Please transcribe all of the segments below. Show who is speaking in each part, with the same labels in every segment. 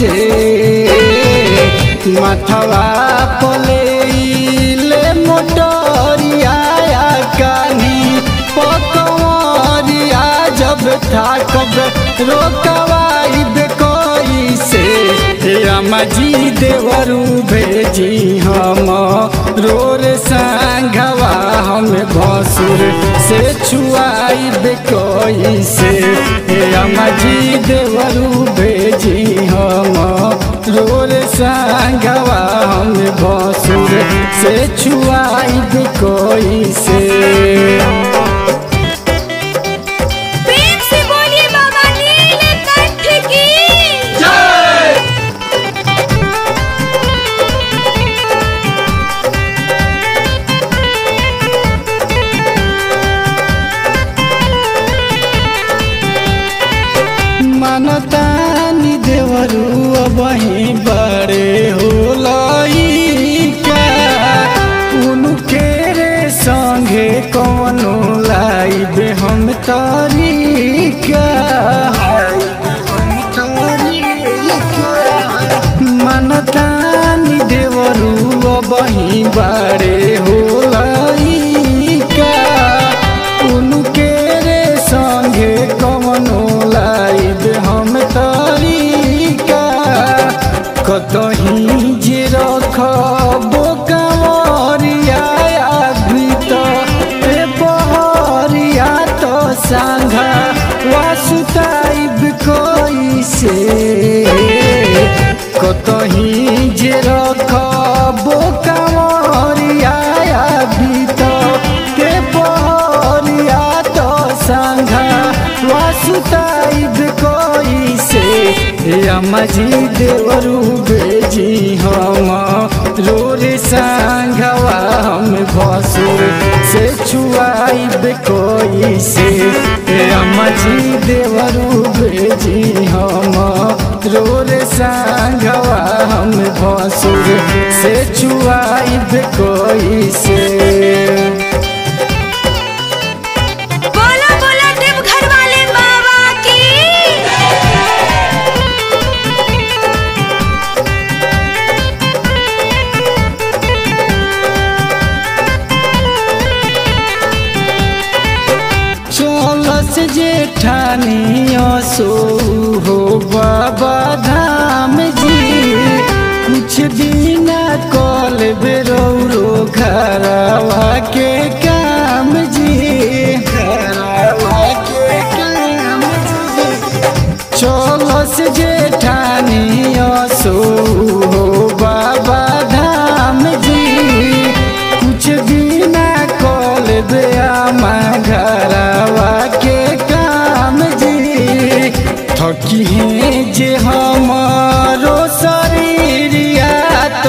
Speaker 1: से। मथवा पले ले मोटरिया कानी पकवरिया जब थाकब रोकवाइब कोई से। अमजी देवरू भेजी हम, रोर संघवा हम भसुर से छुआइब कोई से। अमजी देवरू भेजी रोर संगवा हम भसुर। से छुआइब वही बड़े हो लइका उनके रे संगे कवनो लाइब हम तरीका कतही जे रखबो कंवरिया तो सांघा वासुताइब कोई से। कतही अमजी देवरू बेजी हम। रोर सांघवा हम भसुर से छुआइब कोई से। अमजी देवरू बेजी हम। रोर सांघवा हम भसुर से छुआइब कोई से। जेठानिया सो हो बाबा धाम जी। कुछ दिन कल बेरो घरवा के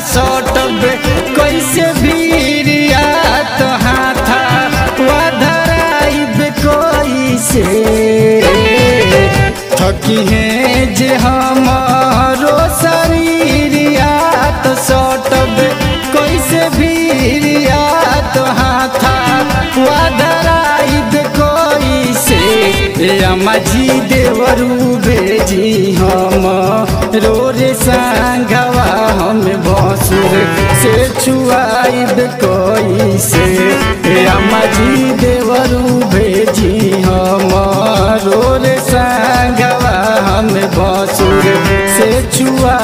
Speaker 1: सटब कैसे भीरिया तो हाथा वधराइब कोई से थकी हैं जे हमारो शरीरिया तो सटब कैसे भीरिया तो हाथा वधराइब कोई से अमजी देवरू भेजी हम रोर संघवा हम भसुर से छुआब कोई से अमजी देवरू भेजी हम रोर संग हम बसुर से छुआइब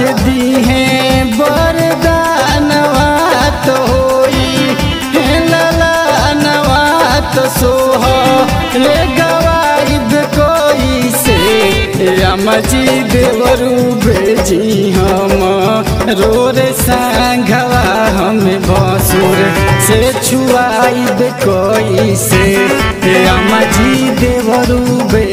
Speaker 1: दिहे बरदानवा तो होई हे ललनवा तो सोह। रे गवाइब कोई से रामजी देवरू भेजी हम। रोर सांघवा हम भसुर से छुआइब कोई से रामजी देवरू भेजी